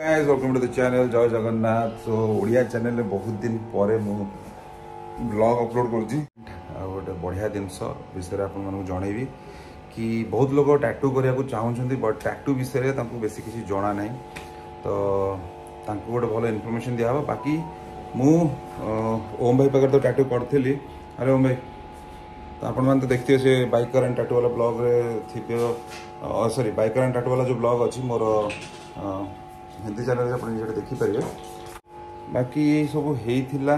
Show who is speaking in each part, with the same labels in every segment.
Speaker 1: Guys welcome to the channel Jai Jagannath so Odia channel बहुत दिन परे मु ब्लॉग अपलोड करছি ଆଉ ଗୋଟେ ବଢ଼ିଆ ଜିନିଷ ବିଷୟରେ ଆପଣମାନଙ୍କୁ ଜଣେଇବି କି ବହୁତ ଲୋକ ଟାଟୁ କରିବାକୁ ଚାହୁଁଛନ୍ତି ବଟ୍ ଟାଟୁ ବିଷୟରେ ତାଙ୍କୁ ବେଶୀ କିଛି ଜଣା ନାହିଁ ତ ତାଙ୍କୁ ଗୋଟେ ଭଲ ଇନଫର୍ମେସନ୍ ଦିଆହେବ ବାକି ମୁଁ ଓମ୍ ଭାଇ ପାଖରେ ତ ଟାଟୁ କରିଥିଲି ଆରେ ଓମ୍ ଭାଇ ତ ଆପଣମାନେ ତ ଦେଖିଥିବେ ସେ ବାଇକର ଆଣ୍ଡ ଟାଟୁ ବାଲା ବ୍ଲଗ୍ରେ ଥିବେ ସରି ବାଇକର ଆଣ୍ଡ ଟାଟୁ ବାଲା ଯେଉଁ ବ୍ଲଗ୍ ଅଛି ମୋର ହିନ୍ଦୀ ଚ୍ୟାନେଲ୍ରେ ଆପଣ ଜିନିଷଟା ଦେଖିପାରିବେ ବାକି ଏଇ ସବୁ ହେଇଥିଲା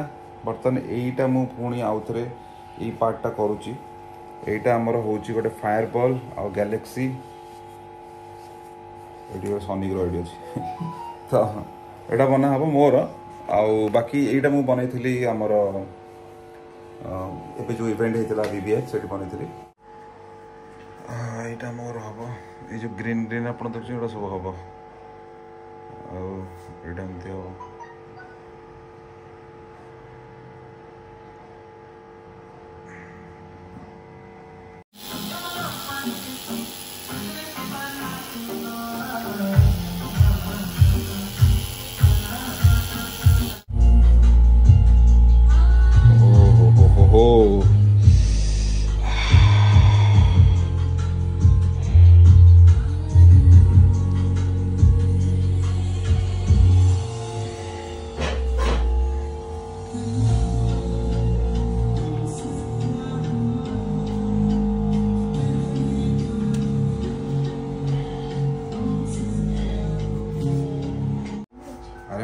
Speaker 1: ବର୍ତ୍ତମାନ ଏଇଟା ମୁଁ ପୁଣି ଆଉ ଥରେ ଏଇ ପାର୍ଟଟା କରୁଛି ଏଇଟା ଆମର ହେଉଛି ଗୋଟେ ଫାୟାର ବଲ୍ ଆଉ ଗ୍ୟାଲେକ୍ସି ଏଠି ଗୋଟେ ସନିଗ୍ରହ ଏଠି ଅଛି ତ ଏଇଟା ବନା ହେବ ମୋର ଆଉ ବାକି ଏଇଟା ମୁଁ ବନେଇଥିଲି ଆମର ଏବେ ଯେଉଁ ଇଭେଣ୍ଟ ହେଇଥିଲା ଭିଭିଏଚ୍ ସେଠି ବନେଇଥିଲି ଏଇଟା ମୋର ହେବ ଏଇ ଯେଉଁ ଗ୍ରୀନ୍ ଗ୍ରୀନ୍ ଆପଣ ଦେଖୁଛନ୍ତି ଏଇଟା ସବୁ ହେବ love,
Speaker 2: freedom, theo.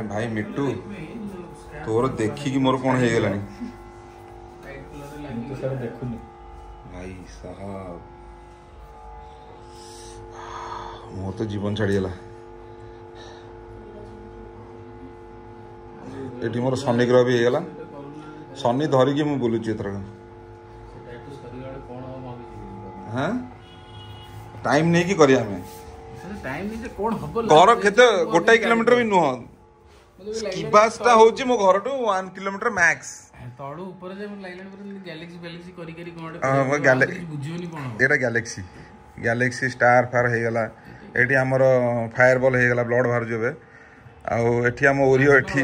Speaker 2: भाई मिट्टू
Speaker 1: तोर देखी मोर कौन हो गला भाई साहब मो तो जीवन छाड़गला ये मोर शनि ग्रह भी
Speaker 2: होगा शनि धरिकी मुझे बुलूची
Speaker 1: एथर हाँ टाइम नहीं कि
Speaker 2: करें तो घर कत
Speaker 1: तो गोटाए कोमीटर भी नुह ଯିବା ଆସିବା ହଉଛି ମୋ ଘରଠୁ ୱାନ୍ କିଲୋମିଟର ମ୍ୟାକ୍ସ
Speaker 2: ତଳୁ ଉପରେ ଯେ ଲାଗିଲାଣି ପରେ ଗ୍ୟାଲେକ୍ସି ଫ୍ୟାଲେକ୍ସି କରି କରି କ'ଣ ବୁଝିବନି କ'ଣ
Speaker 1: ଏଇଟା ଗ୍ୟାଲେକ୍ସି ଗ୍ୟାଲେକ୍ସି ଷ୍ଟାର ଫାର ହେଇଗଲା ଏଠି ଆମର ଫାୟାର ବଲ୍ ହେଇଗଲା ବ୍ଲଡ୍ ବାହାରୁଛି ଏବେ ଆଉ ଏଠି ଆମ ଓରିଓ ଏଠି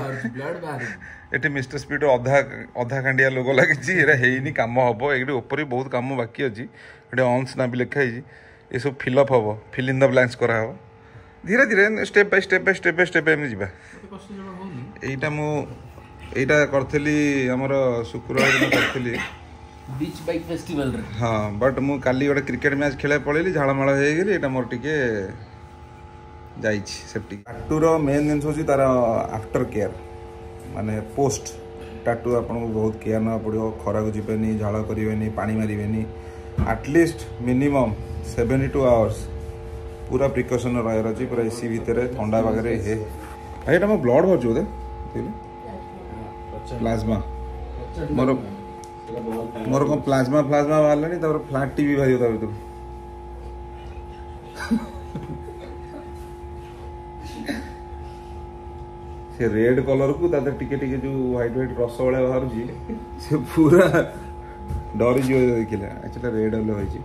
Speaker 1: ଏଠି ମିଷ୍ଟର ସ୍ପିଡ୍ ଅଧା ଅଧା ଖାଣ୍ଡିଆ ଲୋକ ଲାଗିଛି ଏଇଟା ହେଇନି କାମ ହବ ଏଇଠି ଉପରେ ବହୁତ କାମ ବାକି ଅଛି ଏଠି ଅଂଶ ନା ବି ଲେଖା ହେଇଛି ଏସବୁ ଫିଲ୍ଅପ୍ ହବ ଫିଲ୍ ଇନ୍ ଦ ବ୍ଲାଙ୍କ୍ସ କରାହେବ ଧୀରେ ଧୀରେ step by step by step by step ଏମିତି ଯିବା ଏଇଟା ମୁଁ ଏଇଟା କରିଥିଲି ଆମର ଶୁକ୍ରବାର ଦିନ କରିଥିଲି
Speaker 2: ବିଚ୍ ବାଇକ୍ ଫେଷ୍ଟିଭାଲରେ
Speaker 1: ହଁ ବଟ୍ ମୁଁ କାଲି ଗୋଟେ କ୍ରିକେଟ୍ ମ୍ୟାଚ୍ ଖେଳିବାକୁ ପଳେଇଲି ଝାଳମାଳ ହେଇକିରି ଏଇଟା ମୋର ଟିକେ ଯାଇଛି ସେଫ୍ଟି ଟାଟୁର ମେନ୍ ଜିନିଷ ହେଉଛି ତାର ଆଫ୍ଟର କେୟାର ମାନେ ପୋଷ୍ଟ ଟାଟୁ ଆପଣଙ୍କୁ ବହୁତ କେୟାର ନେବାକୁ ପଡ଼ିବ ଖରାକୁ ଯିବେନି ଝାଳ କରିବେନି ପାଣି ମାରିବେନି at least minimum seventy two hours ପୁରା ପ୍ରିକସନ୍ ରହିବାର ଅଛି ପୁରା ଏସି ଭିତରେ ଥଣ୍ଡା ପାଖରେ ହେ ଭାଇ ଏଇଟା ମୋ ବ୍ଲଡ୍ ଭରୁଛି ବୋଧେ ପ୍ଲାଜମା ମୋର ମୋର କ'ଣ ପ୍ଲାଜମା ପ୍ଲାଜମା ବାହାରିଲାଣି ତାପରେ ଫ୍ଲାଟ୍ ଟି ବି ବାହାରିବ ତା ଭିତରୁ ସେ ରେଡ୍ କଲର୍କୁ ତା ଦେହରେ ଟିକେ ଟିକେ ଯେଉଁ ହ୍ୱାଇଟ୍ ହ୍ୱାଇଟ୍ ରସ ଭଳିଆ ବାହାରୁଛି ସେ ପୁରା ଡରିଯିବ ଦେଖିଲା ଆକ୍ଚୁଆଲି ରେଡ୍ ହେଲେ ହୋଇଛି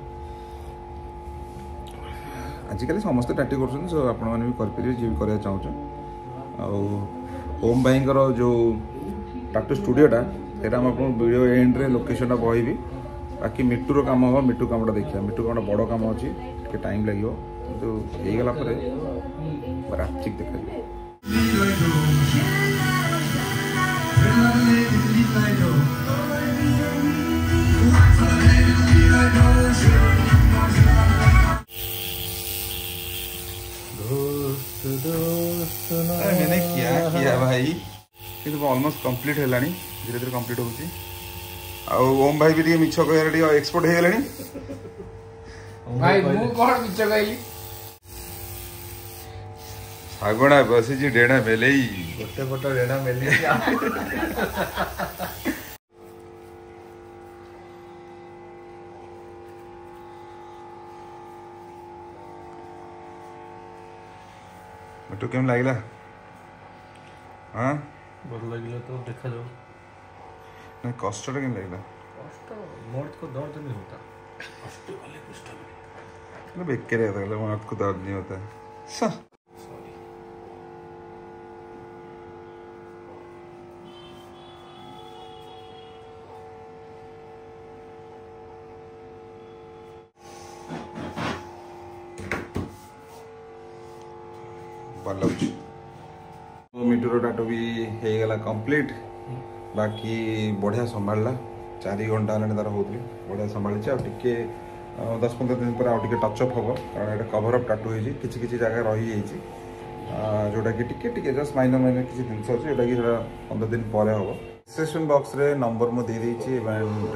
Speaker 1: ଆଜିକାଲି ସମସ୍ତେ ଟାଟି କରୁଛନ୍ତି ସୋ ଆପଣମାନେ ବି କରିପାରିବେ ଯିଏ ବି କରିବାକୁ ଚାହୁଁଛନ୍ତି ଆଉ ଓମ୍ ଭାଇଙ୍କର ଯେଉଁ ଟାଟୁ ଷ୍ଟୁଡ଼ିଓଟା ସେଇଟା ମୁଁ ଆପଣଙ୍କୁ ଭିଡ଼ିଓ ଏଣ୍ଡରେ ଲୋକେସନ୍ଟା କହିବି ବାକି ମିଟୁର କାମ ହେବ ମିଟୁ କାମଟା ଦେଖିବା ମିଟୁ କାମଟା ବଡ଼ କାମ ଅଛି ଟିକେ ଟାଇମ୍ ଲାଗିବ କିନ୍ତୁ ହେଇଗଲା ପରେ ରାତିକ ଦେଖାଯିବ मैंने क्या किया ऑलमोस्ट कंप्लीट धीरे धीरे कंप्लीट होम भाई
Speaker 2: भी मीछ कह एक्सपोर्ट हो
Speaker 1: शगुणा बस डेणा मेले
Speaker 3: गोटे पट डेणा मेले
Speaker 1: मटू केम लागला हां
Speaker 3: ଭଲ ଲାଗିଲା ତ ଦେଖାଯାଉ
Speaker 1: ନା କଷ୍ଟଟା କେମିତି ଲାଗିଲା
Speaker 3: କଷ୍ଟ ମର୍ଦ को दर्द नहीं होता कष्ट वाले कुछ
Speaker 1: बेकार है मर्द मतलब को दर्द नहीं होता বললু মিটার ডাটাবি হেগালা কমপ্লিট বাকি বডিয়া সমাললা 4 ঘন্টা লনে তার হবডি বডিয়া সমাললে চাউ টিকে 10 15 দিন পর আর টিকে টাচ আপ হব কারণ এটা কভার আপ ট্যাটু হেই জি কিচি কিচি জাগা রই হে জি জোডা কি টিকে টিকে জাস্ট মাইন্ডে মনে কিচি দিন সরছে এটা কি 15 দিন পরে হব স্টেশন বক্স রে নাম্বার মো দি দিছি এন্ড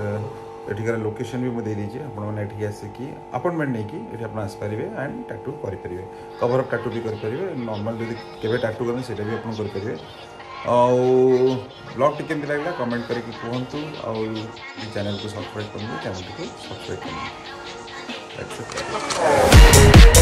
Speaker 1: एठिकार लोकेशन भी मुझे दीजिए आपने आसिकी आपइंटमेंट नहीं किसपारे एंड टाटू करेंगे कवर अफ टाटू भी करेंगे नर्माल जब के टाटू करेंगे सीटा भी आउ ब्लग टी के लगेगा कमेंट करके कहतु आउ चेल को सब्सक्राइब करेंगे सब्सक्राइब कर